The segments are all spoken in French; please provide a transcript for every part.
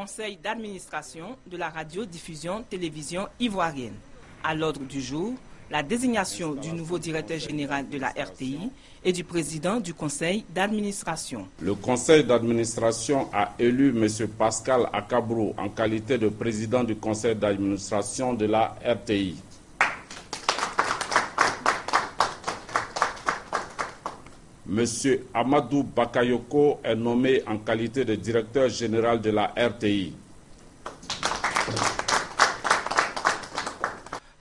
conseil d'administration de la radio-diffusion télévision ivoirienne. À l'ordre du jour, la désignation du nouveau directeur général de la RTI et du président du conseil d'administration. Le conseil d'administration a élu M. Pascal Akabrou en qualité de président du conseil d'administration de la RTI. M. Amadou Bakayoko est nommé en qualité de directeur général de la RTI.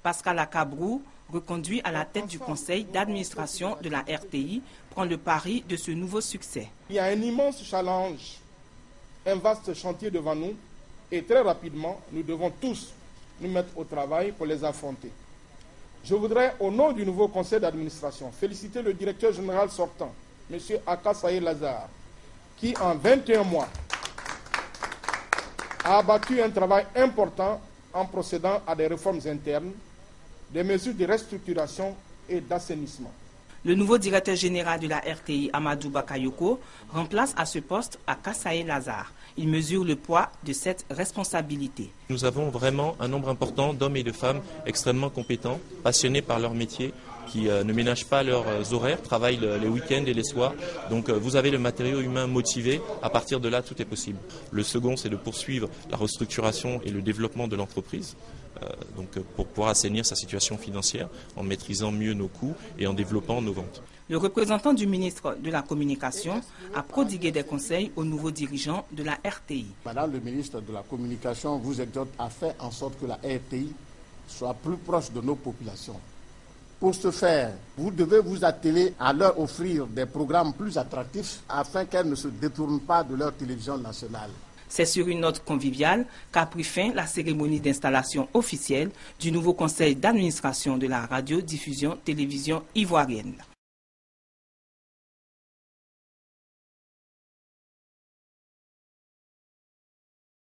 Pascal Akabrou, reconduit à la tête du conseil d'administration de la RTI, prend le pari de ce nouveau succès. Il y a un immense challenge, un vaste chantier devant nous et très rapidement, nous devons tous nous mettre au travail pour les affronter. Je voudrais, au nom du nouveau conseil d'administration, féliciter le directeur général sortant, M. Akasaye Lazare, qui en 21 mois a abattu un travail important en procédant à des réformes internes, des mesures de restructuration et d'assainissement. Le nouveau directeur général de la RTI, Amadou Bakayoko, remplace à ce poste Akasaye Lazare. Il mesure le poids de cette responsabilité. Nous avons vraiment un nombre important d'hommes et de femmes extrêmement compétents, passionnés par leur métier, qui euh, ne ménagent pas leurs euh, horaires, travaillent les week-ends et les soirs. Donc euh, vous avez le matériau humain motivé. À partir de là, tout est possible. Le second, c'est de poursuivre la restructuration et le développement de l'entreprise. donc pour pouvoir assainir sa situation financière en maîtrisant mieux nos coûts et en développant nos ventes. Le représentant du ministre de la Communication a prodigué des conseils aux nouveaux dirigeants de la RTI. Madame le ministre de la Communication vous exhorte à faire en sorte que la RTI soit plus proche de nos populations. Pour ce faire, vous devez vous atteler à leur offrir des programmes plus attractifs afin qu'elles ne se détournent pas de leur télévision nationale. C'est sur une note conviviale qu'a pris fin la cérémonie d'installation officielle du nouveau conseil d'administration de la radio-diffusion télévision ivoirienne.